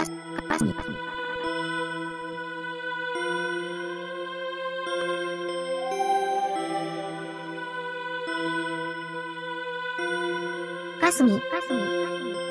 かす、かすみ。かすみ、かすみ。